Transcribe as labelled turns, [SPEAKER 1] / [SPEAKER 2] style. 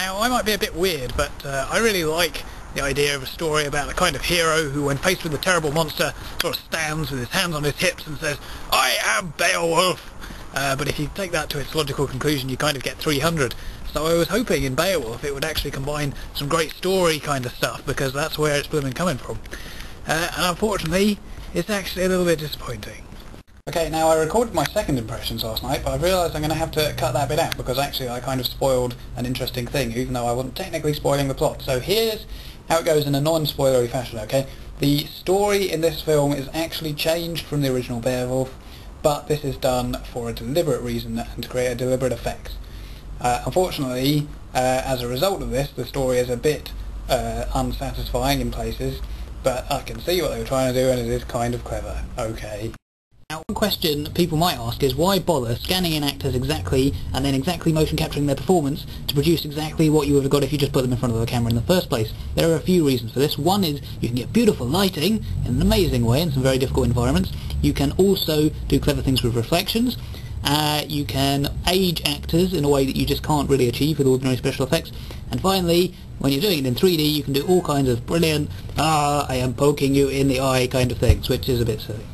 [SPEAKER 1] Now, I might be a bit weird, but uh, I really like the idea of a story about the kind of hero who, when faced with a terrible monster, sort of stands with his hands on his hips and says, I am Beowulf! Uh, but if you take that to its logical conclusion, you kind of get 300. So I was hoping in Beowulf it would actually combine some great story kind of stuff, because that's where it's blooming coming from. Uh, and unfortunately, it's actually a little bit disappointing. Okay, now I recorded my second impressions last night, but I've realised I'm going to have to cut that bit out because actually I kind of spoiled an interesting thing, even though I wasn't technically spoiling the plot. So here's how it goes in a non-spoilery fashion, okay? The story in this film is actually changed from the original Beowulf, but this is done for a deliberate reason and to create a deliberate effect. Uh, unfortunately, uh, as a result of this, the story is a bit uh, unsatisfying in places, but I can see what they were trying to do and it is kind of clever. Okay. One question that people might ask is why bother scanning in actors exactly and then exactly motion capturing their performance to produce exactly what you would have got if you just put them in front of the camera in the first place? There are a few reasons for this. One is you can get beautiful lighting in an amazing way in some very difficult environments. You can also do clever things with reflections. Uh, you can age actors in a way that you just can't really achieve with ordinary special effects. And finally, when you're doing it in 3D, you can do all kinds of brilliant, ah, I am poking you in the eye kind of things, which is a bit silly.